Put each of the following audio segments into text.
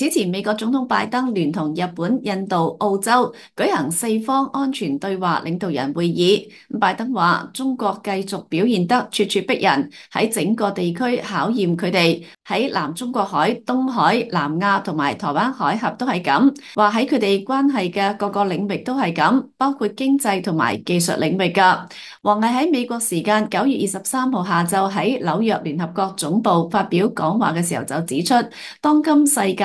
此前，美國總統拜登聯同日本、印度、澳洲舉行四方安全對話領導人會議。拜登話：中國繼續表現得咄咄逼人，喺整個地區考驗佢哋。喺南中國海、東海、南亞同埋台灣海峽都係咁。話喺佢哋關係嘅各個領域都係咁，包括經濟同埋技術領域㗎。王毅喺美國時間九月二十三號下晝喺紐約聯合國總部發表講話嘅時候就指出，當今世界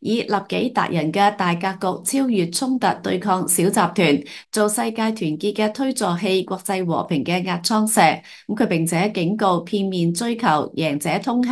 以立己達人嘅大格局，超越衝突對抗小集團，做世界團結嘅推助器，國際和平嘅壓艙石。咁佢並且警告，片面追求贏者通吃，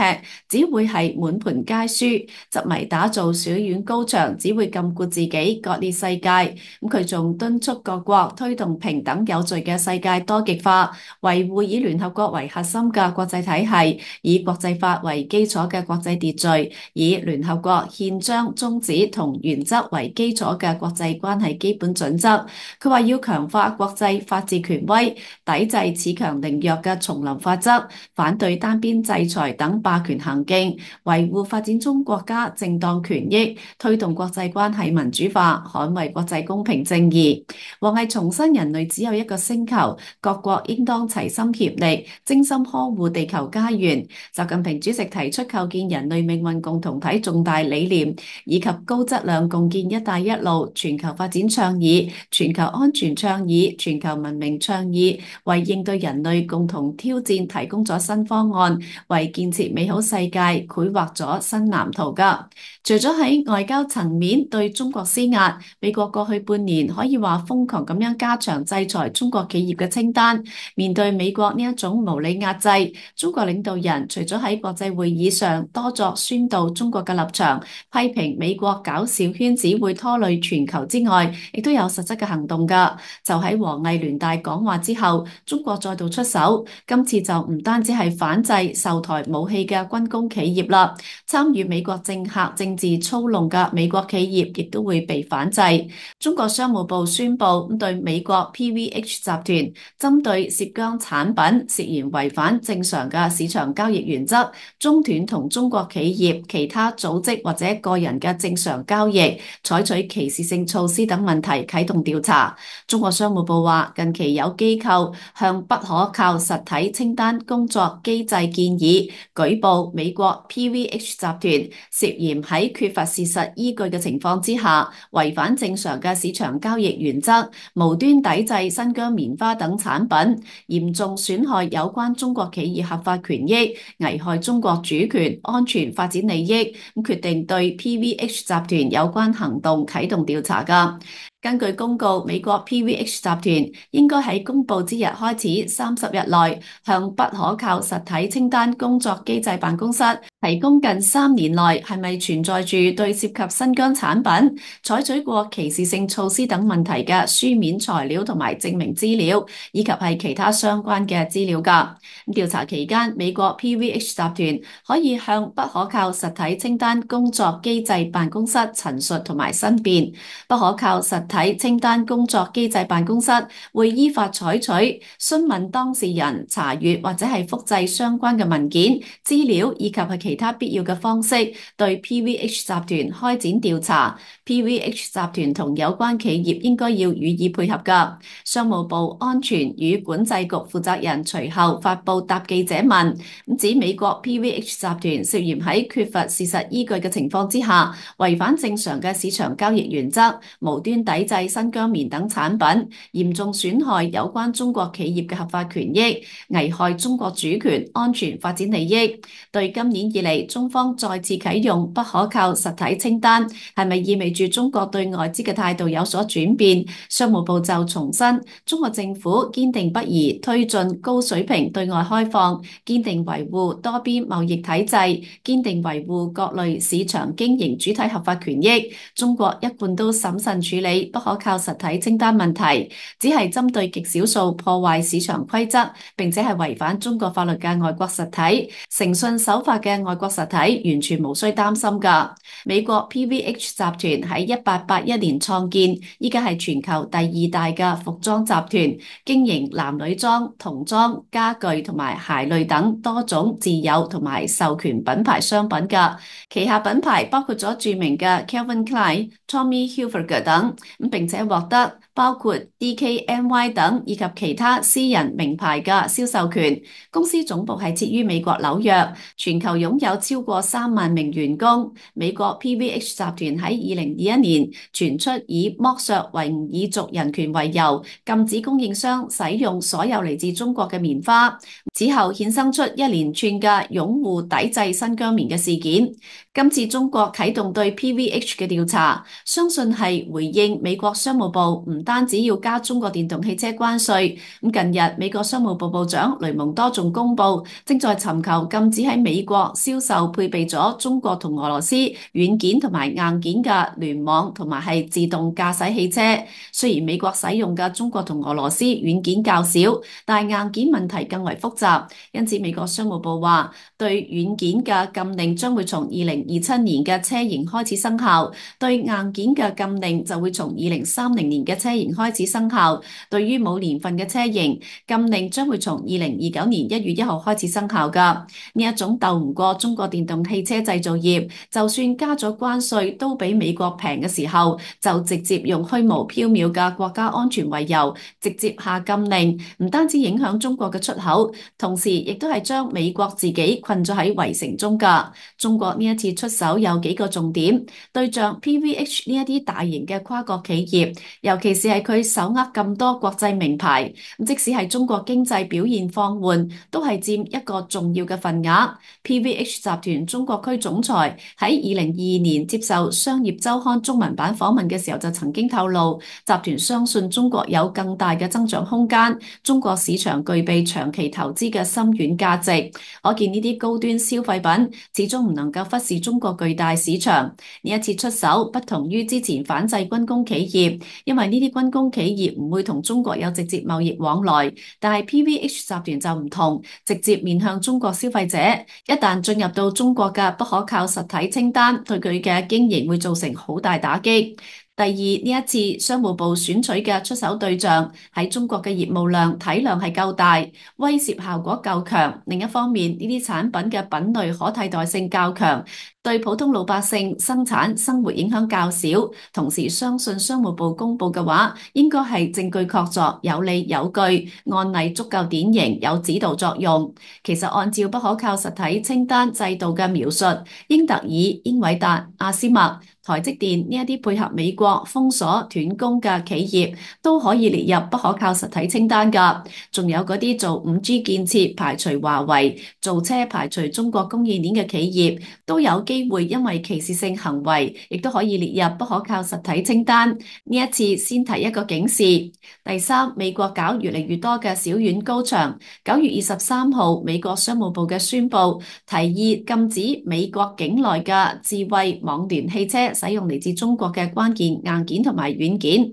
只會係滿盤皆輸；執迷打造小院高牆，只會禁锢自己，割裂世界。咁佢仲敦促各國推動平等有序嘅世界多極化，維護以聯合國為核心嘅國際體系，以國際法為基礎嘅國際秩序，以聯合國憲章宗旨同原則為基礎嘅國際關係基本準則。佢話要強化國際法治權威，抵制恃強凌弱嘅丛林法則，反對單邊制裁等霸權行徑，維護發展中國家正當權益，推動國際關係民主化，捍衛國際公平正義。王毅重申人類只有一個星球。各國應當齊心協力，精心呵護地球家園。習近平主席提出構建人類命運共同體重大理念，以及高質量共建“一帶一路”全球發展倡議、全球安全倡議、全球文明倡議，為應對人類共同挑戰提供咗新方案，為建設美好世界繪畫咗新藍圖㗎。除咗喺外交層面對中國施壓，美國過去半年可以話瘋狂咁樣加強制裁中國企業嘅清單。面對美國呢一種無理壓制，中國領導人除咗喺國際會議上多作宣導中國嘅立場，批美國搞小圈子會拖累全球之外，亦都有實質嘅行動㗎。就喺王毅聯大講話之後，中國再度出手，今次就唔單止係反制售台武器嘅軍工企業啦，參與美國政客政治操弄嘅美國企業亦都會被反制。中國商務部宣布咁對美國 PVH 集團。針對涉疆產品涉嫌違反正常嘅市場交易原則，中斷同中國企業、其他組織或者個人人嘅正常交易，採取歧視性措施等問題啟動調查。中國商務部話，近期有機構向不可靠實體清單工作機制建議，舉報美國 PVH 集團涉嫌喺缺乏事實依據嘅情況之下，違反正常嘅市場交易原則，無端抵制新疆棉花等產品。严重損害有關中國企業合法權益，危害中國主權、安全、發展利益，咁決定對 VH 集团有關行動啟動調查㗎。根據公告，美國 PVH 集團應該喺公布之日開始三十日內，向不可靠實體清單工作機制辦公室提供近三年內係咪存在住對涉及新疆產品採取過歧視性措施等問題嘅書面材料同埋證明資料，以及係其他相關嘅資料㗎。調查期間，美國 PVH 集團可以向不可靠實體清單工作機制辦公室陳述同埋申辯，不可靠實體喺清單工作機制辦公室會依法採取詢問當事人、查閱或者係複製相關嘅文件、資料以及係其他必要嘅方式，對 PVH 集團開展調查。PVH 集團同有關企業應該要予以配合㗎。商務部安全與管制局負責人隨後發布答記者問，指美國 PVH 集團涉嫌喺缺乏事實依據嘅情況之下，違反正常嘅市場交易原則，無端抵抵制新疆棉等產品，嚴重損害有關中國企業嘅合法權益，危害中國主權、安全、發展利益。對今年以嚟中方再次啟用不可靠實體清單，係咪意味住中國對外資嘅態度有所轉變？商務部就重申，中國政府堅定不移推進高水平對外開放，堅定維護多邊貿易體制，堅定維護各類市場經營主體合法權益。中國一贯都審慎處理不可靠實體清單問題，只係針對極少數破壞市場規則，並且係違反中國法律嘅外國實體，誠信守法嘅外國實體完全無需擔心㗎。美國 PVH 集團喺一八八一年創建，依家係全球第二大嘅服裝集團，經營男女裝、童裝、家具同埋鞋類等多種自有同埋授權品牌商品㗎。旗下品牌包括咗著名嘅 Calvin Klein、Tommy Hilfiger 等，咁並且獲得包括 DKNY 等以及其他私人名牌嘅銷售權。公司總部係設於美國紐約，全球擁有超過三萬名員工。美國 PVH 集團喺二零二一年傳出以剝削維吾爾族人權為由，禁止供應商使用所有嚟自中國嘅棉花，之後衍生出一連串嘅擁護抵制新疆棉嘅事件。今次中國啟動對 PVH 嘅調查，相信係回應美國商務部唔單止要加中國電動汽車關稅。咁近日美國商務部部長雷蒙多仲公布，正在尋求禁止喺美國銷售配備咗中國同俄羅斯軟件同埋硬件嘅聯網同埋係自動駕駛汽車。雖然美國使用嘅中國同俄羅斯軟件較少，但系硬件問題更為複雜，因此美國商務部話對軟件嘅禁令將會從二零二七年嘅車型開始生效，對硬件嘅禁令就會從二零三零年嘅車型開始生效。對於冇年份嘅車型，禁令將會從二零二九年一月一號開始生效噶。呢一種鬥唔過中國電動汽車製造業，就算加咗關稅都比美國平嘅時候，就直接用虛無縹緲嘅國家安全為由，直接下禁令，唔單止影響中國嘅出口，同時亦都係將美國自己困咗喺圍城中噶。中國呢一次。出手有幾個重點，對象 PVH 呢一啲大型嘅跨國企業，尤其是係佢手握咁多國際名牌，即使係中國經濟表現放緩，都係佔一個重要嘅份額。PVH 集團中國區總裁喺二零二二年接受商業週刊中文版訪問嘅時候，就曾經透露，集團相信中國有更大嘅增長空間，中國市場具備長期投資嘅深遠價值。可見呢啲高端消費品始終唔能夠忽視。中國巨大市場，呢一次出手不同於之前反制軍工企業，因為呢啲軍工企業唔會同中國有直接貿易往來，但係 PVH 集團就唔同，直接面向中國消費者。一旦進入到中國嘅不可靠實體清單，對佢嘅經營會造成好大打擊。第二，呢一次商務部選取嘅出手對象喺中國嘅業務量體量係夠大，威懾效果夠強。另一方面，呢啲產品嘅品類可替代性較強，對普通老百姓生產生活影響較少。同時，相信商務部公佈嘅話，應該係證據確鑿、有理有據，案例足夠典型，有指導作用。其實按照不可靠實體清單制度嘅描述，英特爾、英偉達、阿斯麥、台積電呢一啲配合美國封鎖斷供嘅企業都可以列入不可靠實體清單㗎，仲有嗰啲做五 G 建設排除華為、造車排除中國供應鏈嘅企業都有機會因為歧視性行為，亦都可以列入不可靠實體清單。呢一次先提一個警示。第三，美國搞越嚟越多嘅小院高牆。九月二十三號，美國商務部嘅宣布提議禁止美國境內嘅智慧網聯汽車。使用嚟自中國嘅關鍵硬件同埋軟件。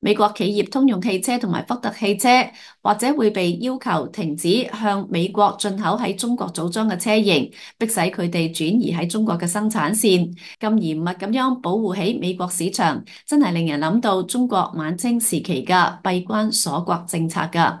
美国企业通用汽车同埋福特汽车或者会被要求停止向美国进口喺中国组装嘅车型，迫使佢哋转移喺中国嘅生产线。咁严密咁样保护起美国市场，真系令人谂到中国晚清时期嘅闭关锁国政策噶。